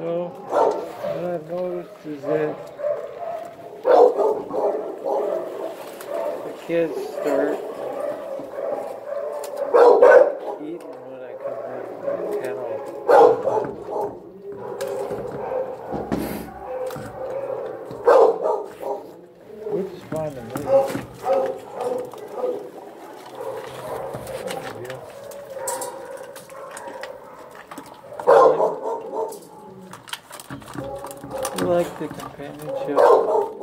So, what I've noticed is that the kids start eating when I come in the kennel. Like the companionship.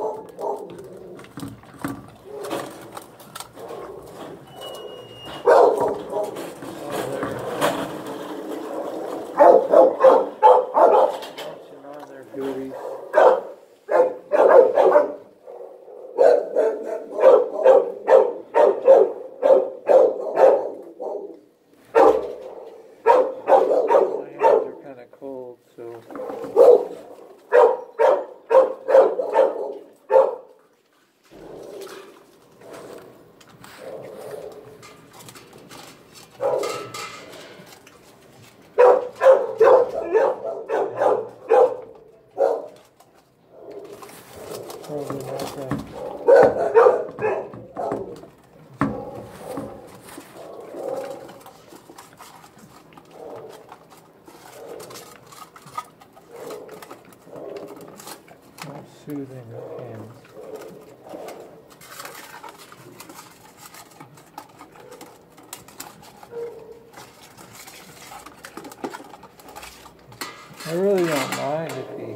Soothing. I really don't mind if he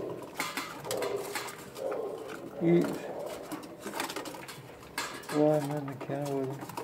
eats while I'm in the kennel with him.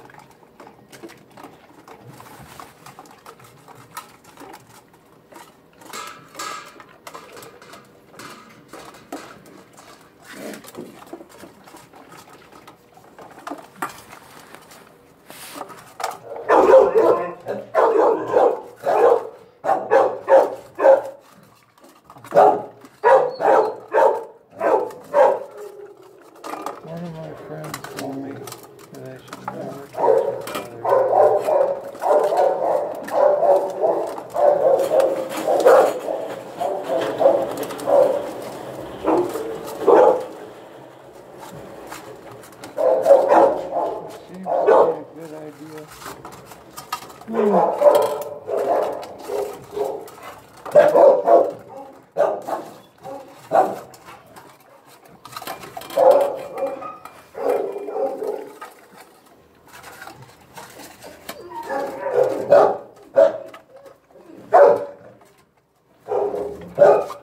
Ừ. Oh.